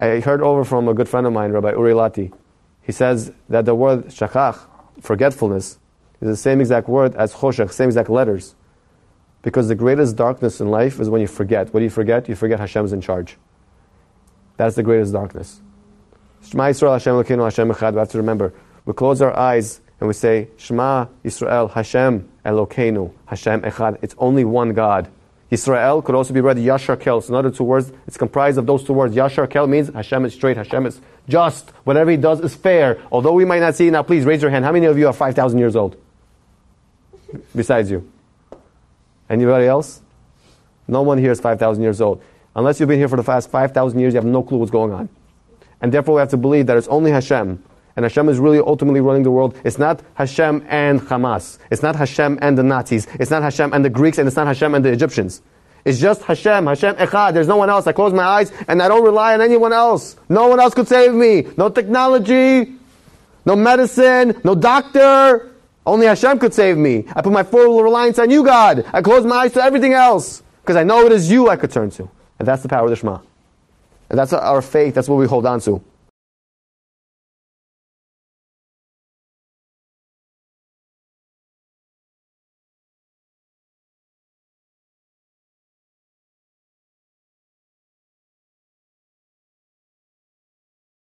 I heard over from a good friend of mine, Rabbi Uri Lati. He says that the word shakach, forgetfulness, is the same exact word as choshech, same exact letters. Because the greatest darkness in life is when you forget. What do you forget? You forget Hashem's in charge. That's the greatest darkness. Shema Yisrael Hashem Elokeinu Hashem Echad. We have to remember. We close our eyes and we say, Shema Yisrael Hashem Elokeinu Hashem Echad. It's only one God. Yisrael could also be read Yashar Kel. It's another two words. It's comprised of those two words. Yashar Kel means Hashem is straight. Hashem is just. Whatever He does is fair. Although we might not see it now, please raise your hand. How many of you are 5,000 years old? Besides you. Anybody else? No one here is 5,000 years old. Unless you've been here for the past 5,000 years, you have no clue what's going on. And therefore, we have to believe that it's only Hashem. And Hashem is really ultimately running the world. It's not Hashem and Hamas. It's not Hashem and the Nazis. It's not Hashem and the Greeks, and it's not Hashem and the Egyptians. It's just Hashem, Hashem Echad. There's no one else. I close my eyes and I don't rely on anyone else. No one else could save me. No technology, no medicine, no doctor. Only Hashem could save me. I put my full reliance on you, God. I close my eyes to everything else because I know it is you I could turn to. And that's the power of the Shema. And that's our faith. That's what we hold on to.